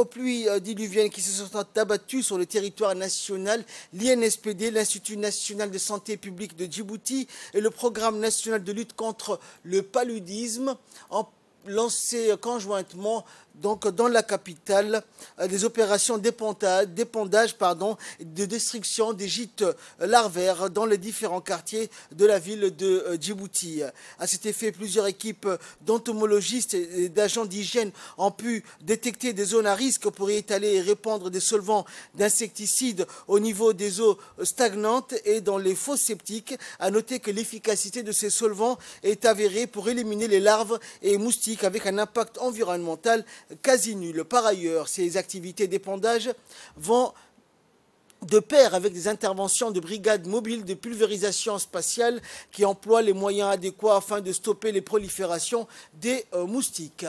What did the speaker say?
aux pluies euh, diluviennes qui se sont abattues sur le territoire national, l'INSPD, l'Institut national de santé publique de Djibouti et le programme national de lutte contre le paludisme ont lancé conjointement donc dans la capitale euh, des opérations d'épandage pardon, de destruction des gîtes larvaires dans les différents quartiers de la ville de euh, Djibouti. À cet effet, plusieurs équipes d'entomologistes et d'agents d'hygiène ont pu détecter des zones à risque pour y étaler et répandre des solvants d'insecticides au niveau des eaux stagnantes et dans les fosses sceptiques. À noter que l'efficacité de ces solvants est avérée pour éliminer les larves et moustiques avec un impact environnemental quasi nul. Par ailleurs, ces activités d'épandage vont de pair avec des interventions de brigades mobiles de pulvérisation spatiale qui emploient les moyens adéquats afin de stopper les proliférations des euh, moustiques.